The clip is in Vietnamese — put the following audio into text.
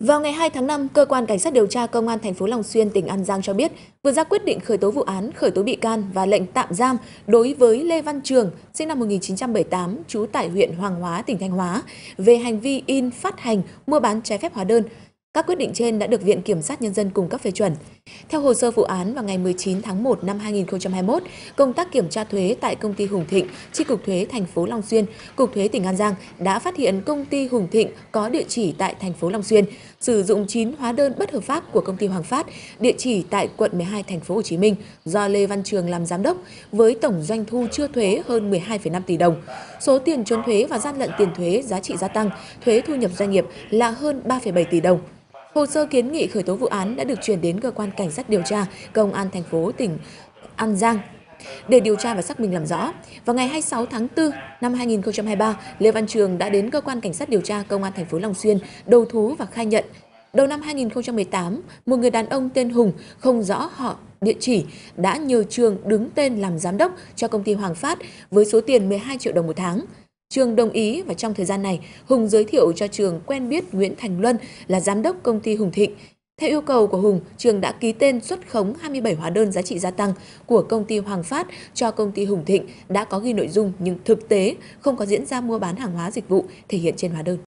Vào ngày 2 tháng 5, cơ quan cảnh sát điều tra công an thành phố Long Xuyên, tỉnh An Giang cho biết vừa ra quyết định khởi tố vụ án, khởi tố bị can và lệnh tạm giam đối với Lê Văn Trường, sinh năm 1978, trú tại huyện Hoàng Hóa, tỉnh Thanh Hóa, về hành vi in, phát hành, mua bán trái phép hóa đơn. Các quyết định trên đã được Viện Kiểm sát Nhân dân cung cấp phê chuẩn. Theo hồ sơ vụ án, vào ngày 19 tháng 1 năm 2021, công tác kiểm tra thuế tại công ty Hùng Thịnh, Chi cục thuế thành phố Long Xuyên, Cục thuế tỉnh An Giang đã phát hiện công ty Hùng Thịnh có địa chỉ tại thành phố Long Xuyên, sử dụng 9 hóa đơn bất hợp pháp của công ty Hoàng Phát, địa chỉ tại quận 12 thành phố Hồ Chí Minh do Lê Văn Trường làm giám đốc với tổng doanh thu chưa thuế hơn 12,5 tỷ đồng. Số tiền trốn thuế và gian lận tiền thuế giá trị gia tăng, thuế thu nhập doanh nghiệp là hơn 3,7 tỷ đồng. Hồ sơ kiến nghị khởi tố vụ án đã được chuyển đến cơ quan cảnh sát điều tra công an thành phố tỉnh An Giang để điều tra và xác minh làm rõ. Vào ngày 26 tháng 4 năm 2023, Lê Văn Trường đã đến cơ quan cảnh sát điều tra công an thành phố Long Xuyên đầu thú và khai nhận đầu năm 2018, một người đàn ông tên Hùng không rõ họ địa chỉ đã nhờ Trường đứng tên làm giám đốc cho công ty Hoàng Phát với số tiền 12 triệu đồng một tháng. Trường đồng ý và trong thời gian này, Hùng giới thiệu cho Trường quen biết Nguyễn Thành Luân là giám đốc công ty Hùng Thịnh. Theo yêu cầu của Hùng, Trường đã ký tên xuất khống 27 hóa đơn giá trị gia tăng của công ty Hoàng Phát cho công ty Hùng Thịnh đã có ghi nội dung nhưng thực tế không có diễn ra mua bán hàng hóa dịch vụ thể hiện trên hóa đơn.